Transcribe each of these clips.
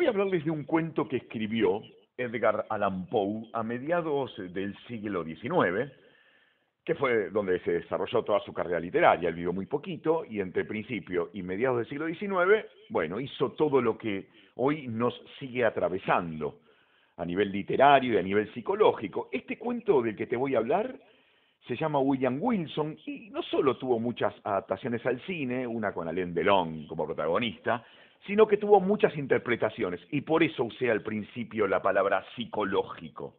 Voy a hablarles de un cuento que escribió Edgar Allan Poe a mediados del siglo XIX, que fue donde se desarrolló toda su carrera literaria. Él vivió muy poquito y entre principio y mediados del siglo XIX, bueno, hizo todo lo que hoy nos sigue atravesando a nivel literario y a nivel psicológico. Este cuento del que te voy a hablar se llama William Wilson y no solo tuvo muchas adaptaciones al cine, una con Alain Delon como protagonista, sino que tuvo muchas interpretaciones y por eso usé al principio la palabra psicológico.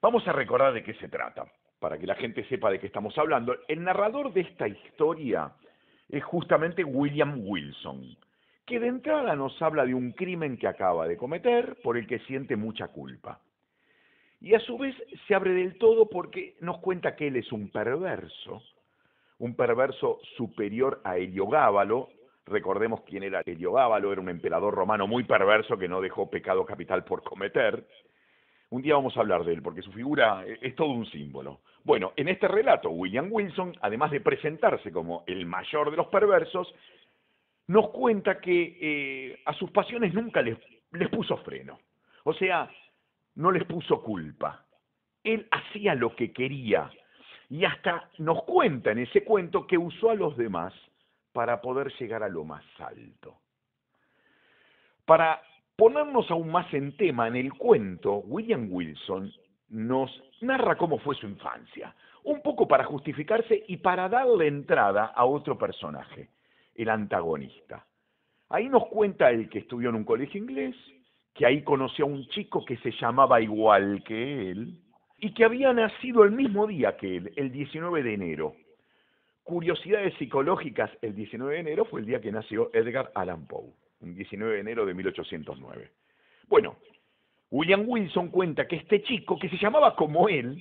Vamos a recordar de qué se trata, para que la gente sepa de qué estamos hablando. El narrador de esta historia es justamente William Wilson, que de entrada nos habla de un crimen que acaba de cometer por el que siente mucha culpa. Y a su vez se abre del todo porque nos cuenta que él es un perverso, un perverso superior a Heliogábalo, Recordemos quién era Heliogábalo, era un emperador romano muy perverso que no dejó pecado capital por cometer. Un día vamos a hablar de él, porque su figura es todo un símbolo. Bueno, en este relato, William Wilson, además de presentarse como el mayor de los perversos, nos cuenta que eh, a sus pasiones nunca les puso freno. O sea, no les puso culpa. Él hacía lo que quería. Y hasta nos cuenta en ese cuento que usó a los demás para poder llegar a lo más alto. Para ponernos aún más en tema en el cuento, William Wilson nos narra cómo fue su infancia, un poco para justificarse y para darle entrada a otro personaje, el antagonista. Ahí nos cuenta el que estudió en un colegio inglés, que ahí conoció a un chico que se llamaba igual que él y que había nacido el mismo día que él, el 19 de enero, curiosidades psicológicas, el 19 de enero fue el día que nació Edgar Allan Poe, un 19 de enero de 1809. Bueno, William Wilson cuenta que este chico, que se llamaba como él,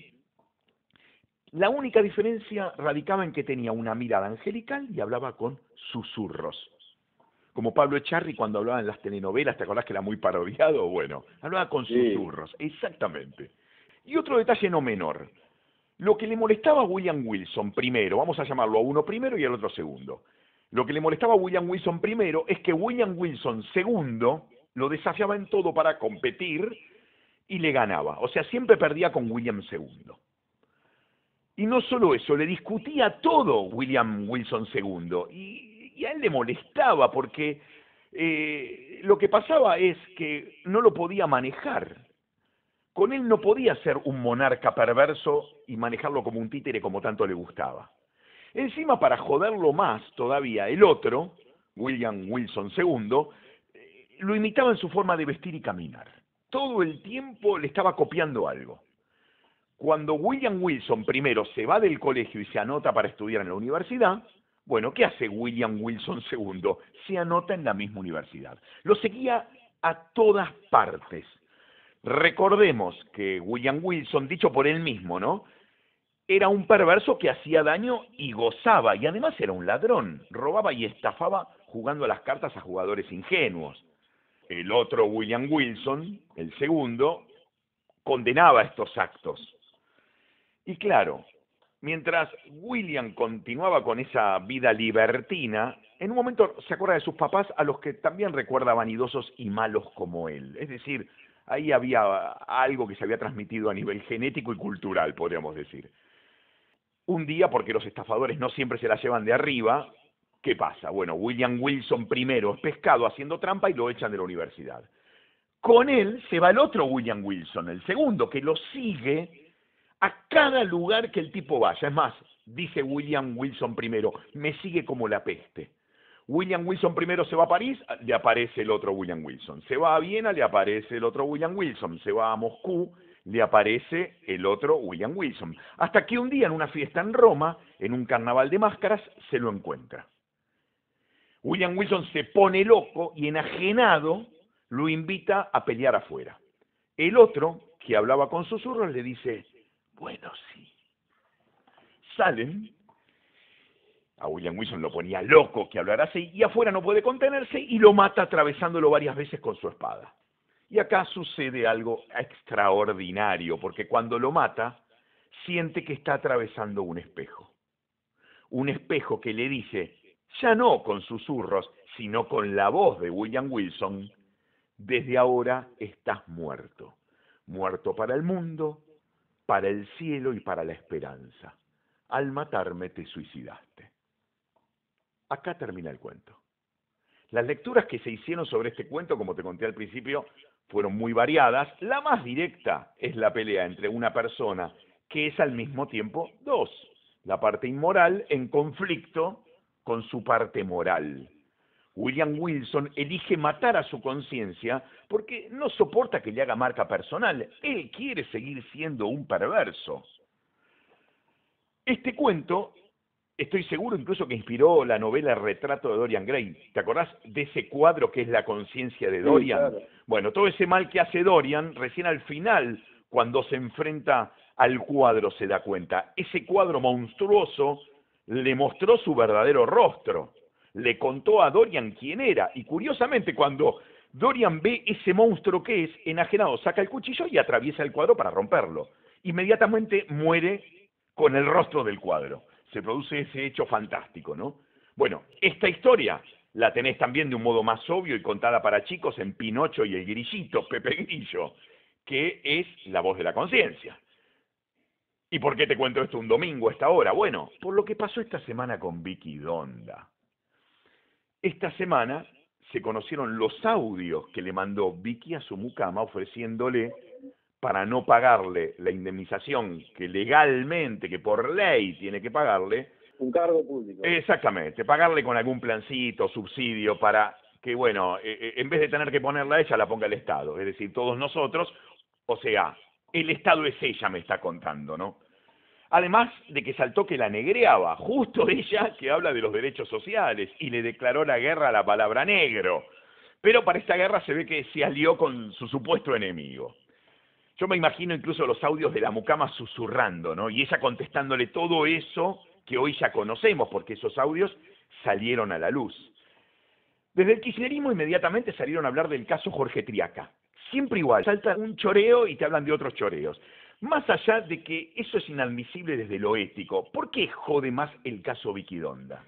la única diferencia radicaba en que tenía una mirada angelical y hablaba con susurros. Como Pablo Echarri cuando hablaba en las telenovelas, ¿te acordás que era muy parodiado? Bueno, hablaba con susurros, exactamente. Y otro detalle no menor, lo que le molestaba a William Wilson primero, vamos a llamarlo a uno primero y al otro segundo. Lo que le molestaba a William Wilson primero es que William Wilson segundo lo desafiaba en todo para competir y le ganaba. O sea, siempre perdía con William segundo. Y no solo eso, le discutía todo William Wilson segundo. Y, a él le molestaba porque eh, lo que pasaba es que no lo podía manejar. Con él no podía ser un monarca perverso y manejarlo como un títere como tanto le gustaba. Encima, para joderlo más todavía, el otro, William Wilson II, eh, lo imitaba en su forma de vestir y caminar. Todo el tiempo le estaba copiando algo. Cuando William Wilson primero se va del colegio y se anota para estudiar en la universidad, bueno, ¿qué hace William Wilson II? Se anota en la misma universidad. Lo seguía a todas partes. Recordemos que William Wilson, dicho por él mismo, ¿no? Era un perverso que hacía daño y gozaba, y además era un ladrón, robaba y estafaba jugando a las cartas a jugadores ingenuos. El otro William Wilson, el segundo, condenaba estos actos. Y claro, mientras William continuaba con esa vida libertina, en un momento se acuerda de sus papás a los que también recuerda vanidosos y malos como él. Es decir, ahí había algo que se había transmitido a nivel genético y cultural, podríamos decir. Un día, porque los estafadores no siempre se la llevan de arriba, ¿qué pasa? Bueno, William Wilson primero es pescado haciendo trampa y lo echan de la universidad. Con él se va el otro William Wilson, el segundo, que lo sigue a cada lugar que el tipo vaya. Es más, dice William Wilson primero, me sigue como la peste. William Wilson primero se va a París, le aparece el otro William Wilson. Se va a Viena, le aparece el otro William Wilson. Se va a Moscú, le aparece el otro William Wilson. Hasta que un día en una fiesta en Roma, en un carnaval de máscaras, se lo encuentra. William Wilson se pone loco y enajenado lo invita a pelear afuera. El otro, que hablaba con susurros, le dice. Salen a William Wilson lo ponía loco que hablara así, y afuera no puede contenerse y lo mata atravesándolo varias veces con su espada. Y acá sucede algo extraordinario, porque cuando lo mata, siente que está atravesando un espejo. Un espejo que le dice, ya no con susurros, sino con la voz de William Wilson, desde ahora estás muerto, muerto para el mundo, para el cielo y para la esperanza. Al matarme te suicidaste. Acá termina el cuento. Las lecturas que se hicieron sobre este cuento, como te conté al principio, fueron muy variadas. La más directa es la pelea entre una persona que es al mismo tiempo dos, la parte inmoral en conflicto con su parte moral. William Wilson elige matar a su conciencia porque no soporta que le haga marca personal. Él quiere seguir siendo un perverso. Este cuento, estoy seguro incluso que inspiró la novela Retrato de Dorian Gray. ¿Te acordás de ese cuadro que es la conciencia de Dorian? Bueno, todo ese mal que hace Dorian, recién al final, cuando se enfrenta al cuadro, se da cuenta. Ese cuadro monstruoso le mostró su verdadero rostro le contó a Dorian quién era. Y curiosamente, cuando Dorian ve ese monstruo que es, enajenado, saca el cuchillo y atraviesa el cuadro para romperlo. Inmediatamente muere con el rostro del cuadro. Se produce ese hecho fantástico, ¿no? Bueno, esta historia la tenés también de un modo más obvio y contada para chicos en Pinocho y el grillito, Pepe Grillo, que es la voz de la conciencia. ¿Y por qué te cuento esto un domingo a esta hora? Bueno, por lo que pasó esta semana con Vicky Donda. Esta semana se conocieron los audios que le mandó Vicky a su mucama ofreciéndole para no pagarle la indemnización que legalmente, que por ley tiene que pagarle. Un cargo público. Exactamente, pagarle con algún plancito, subsidio, para que, bueno, eh, eh, en vez de tener que ponerla ella, la ponga el Estado. Es decir, todos nosotros, o sea, el Estado es ella, me está contando, ¿no? Además de que saltó que la negreaba, justo ella que habla de los derechos sociales y le declaró la guerra a la palabra negro. Pero para esta guerra se ve que se alió con su supuesto enemigo. Yo me imagino incluso los audios de la mucama susurrando, ¿no? Y ella contestándole todo eso que hoy ya conocemos, porque esos audios salieron a la luz. Desde el kirchnerismo inmediatamente salieron a hablar del caso Jorge Triaca. Siempre igual, salta un choreo y te hablan de otros choreos. Más allá de que eso es inadmisible desde lo ético, ¿por qué jode más el caso Vicky Donda?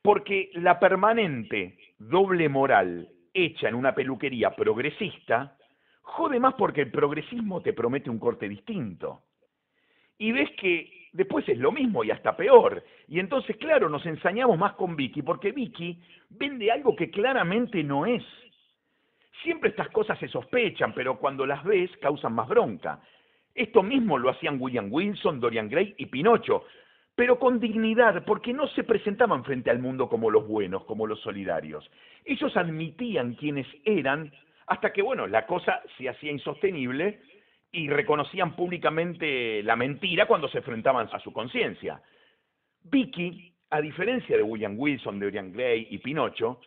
Porque la permanente doble moral hecha en una peluquería progresista jode más porque el progresismo te promete un corte distinto. Y ves que después es lo mismo y hasta peor. Y entonces, claro, nos ensañamos más con Vicky porque Vicky vende algo que claramente no es. Siempre estas cosas se sospechan, pero cuando las ves causan más bronca. Esto mismo lo hacían William Wilson, Dorian Gray y Pinocho, pero con dignidad, porque no se presentaban frente al mundo como los buenos, como los solidarios. Ellos admitían quiénes eran hasta que, bueno, la cosa se hacía insostenible y reconocían públicamente la mentira cuando se enfrentaban a su conciencia. Vicky, a diferencia de William Wilson, Dorian Gray y Pinocho,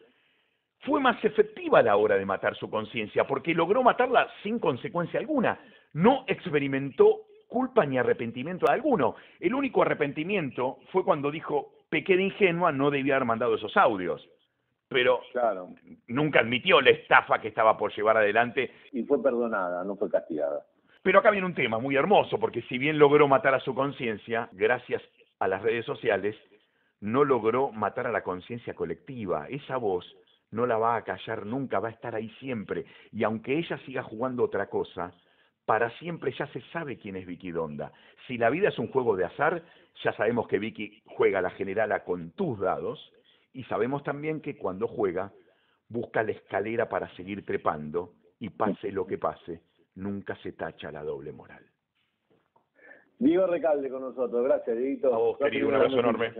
fue más efectiva a la hora de matar su conciencia, porque logró matarla sin consecuencia alguna no experimentó culpa ni arrepentimiento alguno. El único arrepentimiento fue cuando dijo, pequé de ingenua, no debía haber mandado esos audios. Pero nunca admitió la estafa que estaba por llevar adelante. Y fue perdonada, no fue castigada. Pero acá viene un tema muy hermoso, porque si bien logró matar a su conciencia, gracias a las redes sociales, no logró matar a la conciencia colectiva. Esa voz no la va a callar nunca, va a estar ahí siempre. Y aunque ella siga jugando otra cosa, para siempre ya se sabe quién es Vicky Donda. Si la vida es un juego de azar, ya sabemos que Vicky juega la generala con tus dados y sabemos también que cuando juega busca la escalera para seguir trepando y pase lo que pase, nunca se tacha la doble moral. Diego Recalde con nosotros, gracias Dieguito. querido, un abrazo enorme.